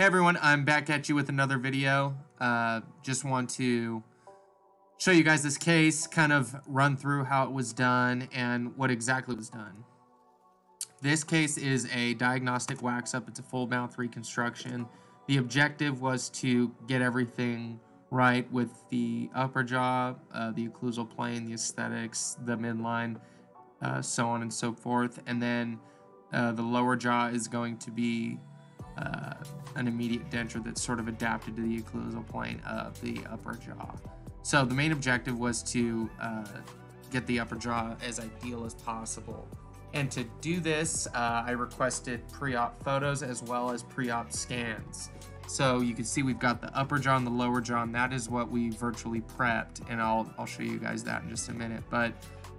Hey everyone, I'm back at you with another video. Uh, just want to show you guys this case, kind of run through how it was done and what exactly was done. This case is a diagnostic wax up. It's a full mouth reconstruction. The objective was to get everything right with the upper jaw, uh, the occlusal plane, the aesthetics, the midline, uh, so on and so forth. And then uh, the lower jaw is going to be uh, an immediate denture that's sort of adapted to the occlusal plane of the upper jaw. So the main objective was to uh, get the upper jaw as ideal as possible. And to do this, uh, I requested pre-op photos as well as pre-op scans. So you can see we've got the upper jaw and the lower jaw, and that is what we virtually prepped. And I'll, I'll show you guys that in just a minute. But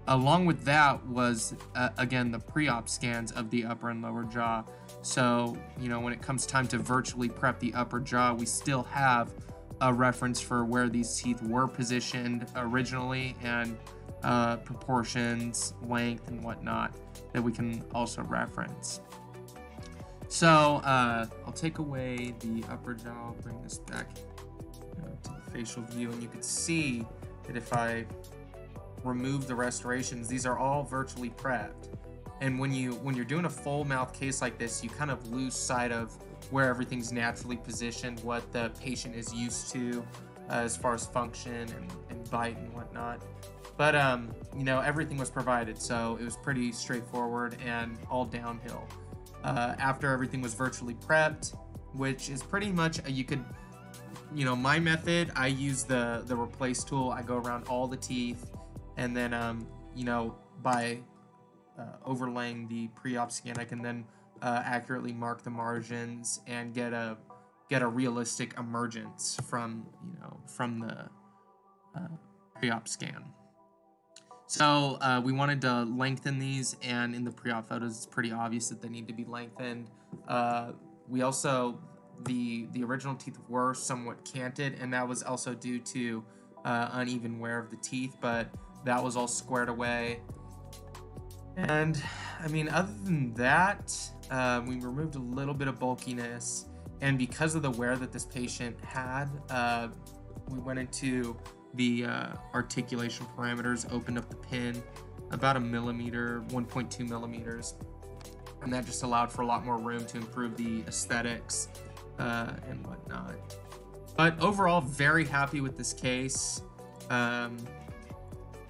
along with that was, uh, again, the pre-op scans of the upper and lower jaw. So, you know, when it comes time to virtually prep the upper jaw, we still have a reference for where these teeth were positioned originally and uh, proportions, length, and whatnot that we can also reference. So uh, I'll take away the upper jaw, bring this back you know, to the facial view, and you can see that if I remove the restorations, these are all virtually prepped. And when you when you're doing a full mouth case like this, you kind of lose sight of where everything's naturally positioned, what the patient is used to uh, as far as function and, and bite and whatnot. But um, you know, everything was provided, so it was pretty straightforward and all downhill. Uh, after everything was virtually prepped, which is pretty much a, you could, you know, my method. I use the the replace tool. I go around all the teeth, and then um, you know, by uh, overlaying the pre-op scan, I can then uh, accurately mark the margins and get a get a realistic emergence from you know from the uh, pre-op scan. So uh, we wanted to lengthen these, and in the pre-op photos, it's pretty obvious that they need to be lengthened. Uh, we also the the original teeth were somewhat canted, and that was also due to uh, uneven wear of the teeth, but that was all squared away. And I mean, other than that, uh, we removed a little bit of bulkiness. And because of the wear that this patient had, uh, we went into the uh, articulation parameters, opened up the pin about a millimeter, 1.2 millimeters. And that just allowed for a lot more room to improve the aesthetics uh, and whatnot. But overall, very happy with this case. Um,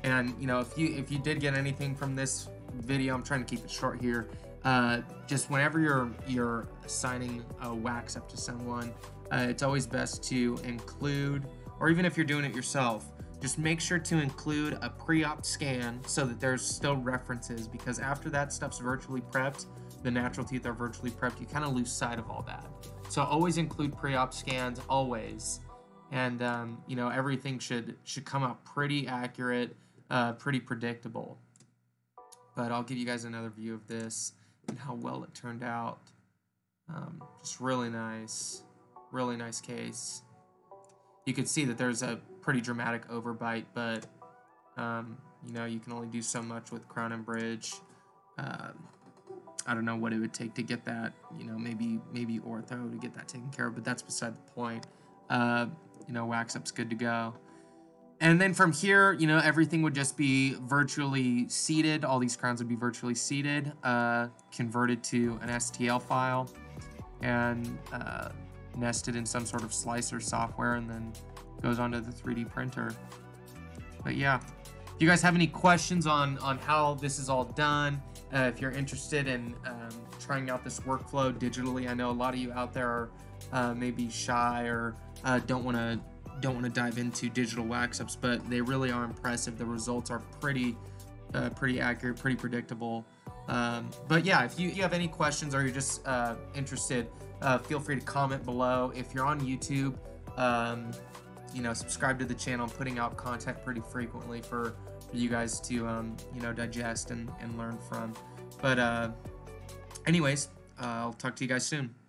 and you know, if you if you did get anything from this video. I'm trying to keep it short here. Uh, just whenever you're you're signing a wax up to someone, uh, it's always best to include, or even if you're doing it yourself, just make sure to include a pre-op scan so that there's still references. Because after that stuff's virtually prepped, the natural teeth are virtually prepped. You kind of lose sight of all that. So always include pre-op scans, always, and um, you know everything should should come out pretty accurate, uh, pretty predictable but I'll give you guys another view of this and how well it turned out. Um, just really nice, really nice case. You can see that there's a pretty dramatic overbite, but um, you know, you can only do so much with crown and bridge. Uh, I don't know what it would take to get that, you know, maybe maybe ortho to get that taken care of, but that's beside the point. Uh, you know, wax up's good to go. And then from here, you know, everything would just be virtually seated. All these crowns would be virtually seated, uh, converted to an STL file, and uh, nested in some sort of slicer software, and then goes onto the 3D printer. But yeah, if you guys have any questions on, on how this is all done, uh, if you're interested in um, trying out this workflow digitally, I know a lot of you out there are uh, maybe shy or uh, don't want to don't want to dive into digital wax ups, but they really are impressive. The results are pretty, uh, pretty accurate, pretty predictable. Um, but yeah, if you, you have any questions or you're just uh, interested, uh, feel free to comment below. If you're on YouTube, um, you know, subscribe to the channel. I'm putting out content pretty frequently for, for you guys to, um, you know, digest and, and learn from. But uh, anyways, uh, I'll talk to you guys soon.